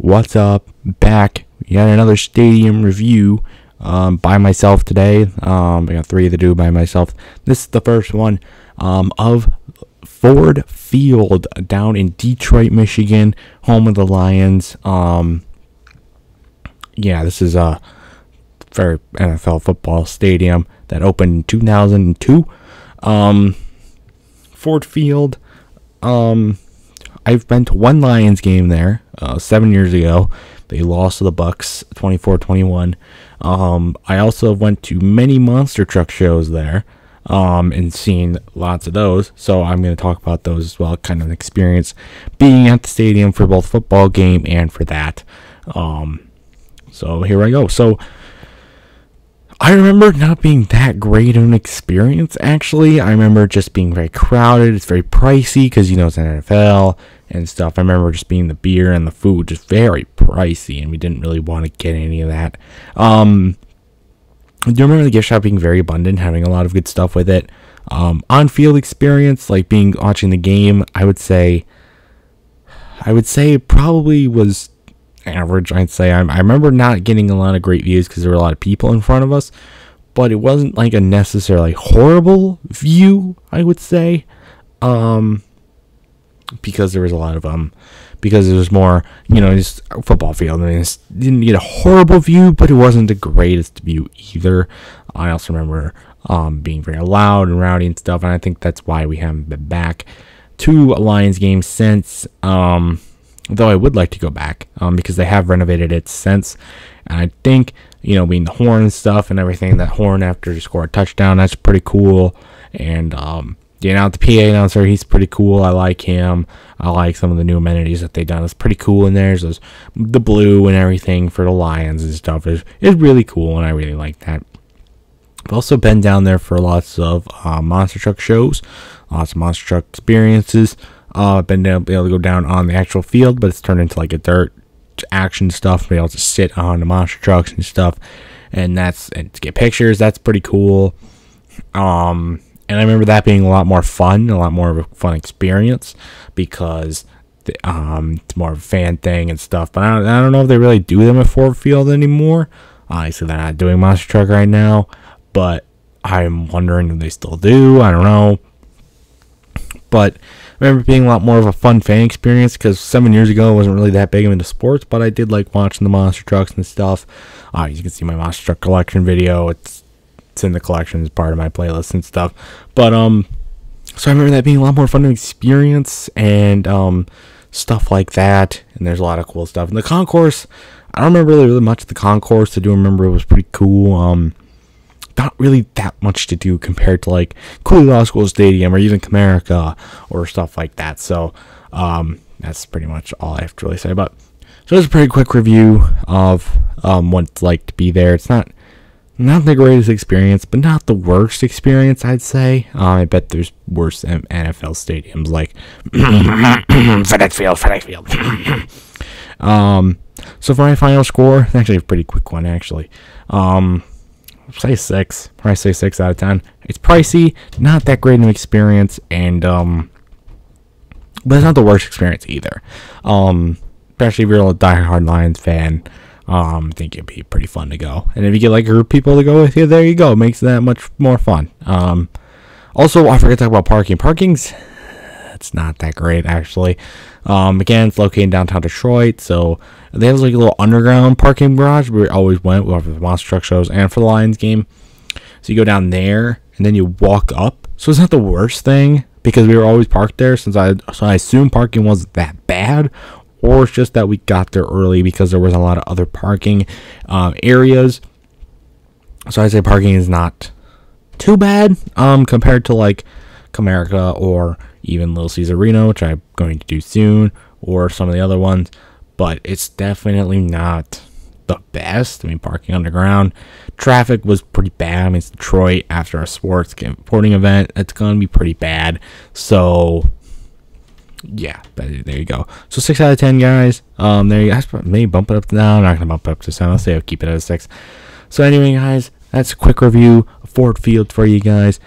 what's up? Back. We got another stadium review um, by myself today. Um, I got three to do by myself. This is the first one um, of Ford Field down in Detroit, Michigan, home of the Lions. Um, yeah, this is a very NFL football stadium that opened in 2002. Um, Ford Field. Um, I've been to one Lions game there uh, seven years ago. They lost to the Bucs 24-21. Um, I also went to many monster truck shows there um, and seen lots of those. So I'm going to talk about those as well. Kind of an experience being at the stadium for both football game and for that. Um, so here I go. So I remember not being that great of an experience, actually. I remember just being very crowded. It's very pricey because, you know, it's an NFL and stuff. I remember just being the beer and the food just very pricey, and we didn't really want to get any of that. Um, I do remember the gift shop being very abundant, having a lot of good stuff with it. Um, on field experience, like being watching the game, I would say, I would say it probably was average, I'd say. I, I remember not getting a lot of great views because there were a lot of people in front of us, but it wasn't like a necessarily horrible view, I would say. Um, because there was a lot of um because it was more you know just football field I mean it didn't get a horrible view but it wasn't the greatest view either I also remember um being very loud and rowdy and stuff and I think that's why we haven't been back to a Lions game since um though I would like to go back um, because they have renovated it since. And I think, you know, being the horn stuff and everything, that horn after you score a touchdown, that's pretty cool. And, um, you know, the PA announcer, he's pretty cool. I like him. I like some of the new amenities that they've done. It's pretty cool in there. So the blue and everything for the Lions and stuff is, is really cool, and I really like that. I've also been down there for lots of uh, monster truck shows, lots of monster truck experiences. Uh, been able to go down on the actual field, but it's turned into like a dirt action stuff. Be able to sit on the monster trucks and stuff, and that's and to get pictures. That's pretty cool. Um, and I remember that being a lot more fun, a lot more of a fun experience because the, um, it's more of a fan thing and stuff. But I don't, I don't know if they really do them at Ford Field anymore. Obviously, they're not doing monster truck right now, but I'm wondering if they still do. I don't know, but remember being a lot more of a fun fan experience because seven years ago I wasn't really that big into sports, but I did like watching the monster trucks and stuff. Uh, you can see my monster truck collection video. It's it's in the collection as part of my playlist and stuff. But um, so I remember that being a lot more fun experience and um stuff like that. And there's a lot of cool stuff. And the concourse, I don't remember really, really much of the concourse. I do remember it was pretty cool. Um not really that much to do compared to like Cooley Law School Stadium or even Comerica or stuff like that. So um, that's pretty much all I have to really say. But so it's a pretty quick review of um, what it's like to be there. It's not not the greatest experience, but not the worst experience, I'd say. Um, I bet there's worse NFL stadiums like FedEx Field, FedEx Field. um, so for my final score, actually a pretty quick one, actually. Um, say six. Probably say six out of ten. It's pricey, not that great of an experience, and um, but it's not the worst experience either. Um, especially if you're a diehard Lions fan. Um, I think it'd be pretty fun to go. And if you get like a group of people to go with you, there you go. It makes that much more fun. Um, also, I forgot to talk about parking. Parking's it's not that great actually. Um, again, it's located in downtown Detroit, so they have like a little underground parking garage where we always went for the monster truck shows and for the Lions game. So you go down there and then you walk up. So it's not the worst thing because we were always parked there since I so I assume parking wasn't that bad or it's just that we got there early because there was a lot of other parking um, areas. So I'd say parking is not too bad um, compared to like Comerica or even Little Caesars Arena, which I'm going to do soon, or some of the other ones. But it's definitely not the best. I mean, parking underground. Traffic was pretty bad. I mean, it's Detroit after a sports game. sporting event. It's going to be pretty bad. So, yeah, there you go. So, 6 out of 10, guys. Um, there you guys. Maybe bump it up to now. I'm not to bump it up to 7. I'll say I'll keep it at a 6. So, anyway, guys, that's a quick review of Ford Field for you guys.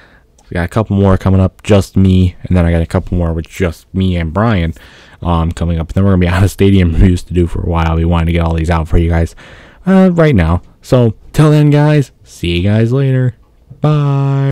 We got a couple more coming up, just me, and then I got a couple more with just me and Brian. um, coming up. And then we're gonna be out of stadium reviews to do for a while. We wanted to get all these out for you guys uh, right now. So till then, guys, see you guys later. Bye.